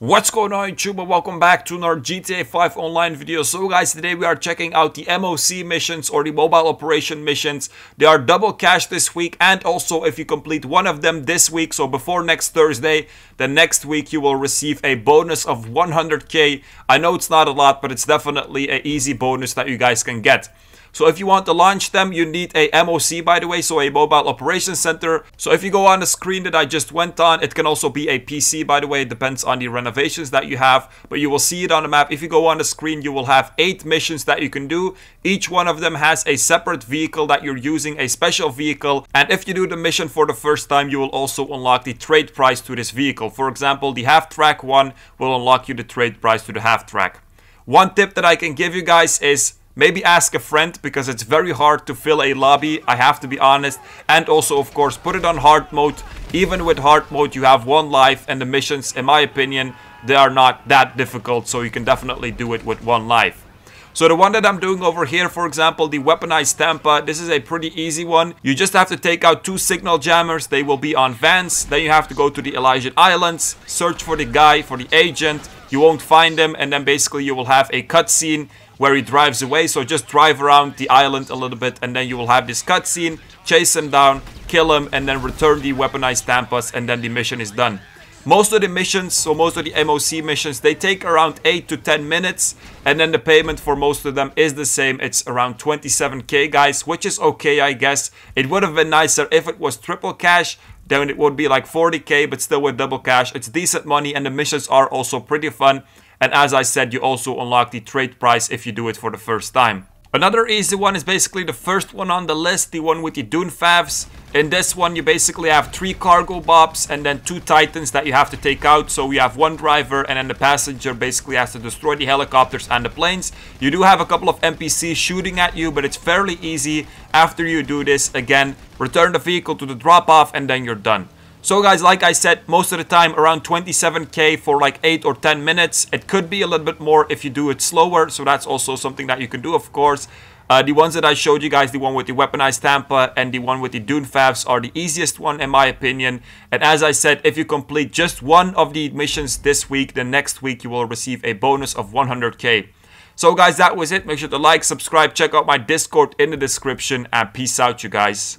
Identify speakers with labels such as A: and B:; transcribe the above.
A: What's going on YouTube and welcome back to another GTA 5 online video. So guys, today we are checking out the MOC missions or the mobile operation missions. They are double cash this week and also if you complete one of them this week, so before next Thursday, then next week you will receive a bonus of 100k. I know it's not a lot, but it's definitely an easy bonus that you guys can get. So if you want to launch them, you need a MOC by the way, so a mobile operations center. So if you go on the screen that I just went on, it can also be a PC by the way, it depends on the renovations that you have, but you will see it on the map. If you go on the screen, you will have eight missions that you can do. Each one of them has a separate vehicle that you're using, a special vehicle. And if you do the mission for the first time, you will also unlock the trade price to this vehicle. For example, the half track one will unlock you the trade price to the half track. One tip that I can give you guys is Maybe ask a friend because it's very hard to fill a lobby, I have to be honest. And also, of course, put it on hard mode. Even with hard mode, you have one life and the missions, in my opinion, they are not that difficult. So you can definitely do it with one life. So the one that I'm doing over here, for example, the weaponized Tampa, this is a pretty easy one. You just have to take out two signal jammers. They will be on vans. Then you have to go to the Elijah Islands, search for the guy, for the agent. You won't find him. And then basically you will have a cutscene where he drives away. So just drive around the island a little bit and then you will have this cutscene, chase him down, kill him, and then return the weaponized Tampas and then the mission is done. Most of the missions, so most of the MOC missions, they take around 8 to 10 minutes. And then the payment for most of them is the same. It's around 27k, guys, which is okay, I guess. It would have been nicer if it was triple cash. Then it would be like 40k, but still with double cash. It's decent money and the missions are also pretty fun. And as I said, you also unlock the trade price if you do it for the first time. Another easy one is basically the first one on the list, the one with the Dune Favs. In this one, you basically have three Cargobobs and then two titans that you have to take out. So we have one driver and then the passenger basically has to destroy the helicopters and the planes. You do have a couple of NPCs shooting at you, but it's fairly easy. After you do this, again, return the vehicle to the drop-off and then you're done. So guys, like I said, most of the time around 27k for like 8 or 10 minutes. It could be a little bit more if you do it slower, so that's also something that you can do, of course. Uh, the ones that I showed you guys, the one with the weaponized Tampa and the one with the Dune Favs are the easiest one in my opinion. And as I said, if you complete just one of the missions this week, the next week you will receive a bonus of 100k. So guys, that was it. Make sure to like, subscribe, check out my Discord in the description, and peace out you guys.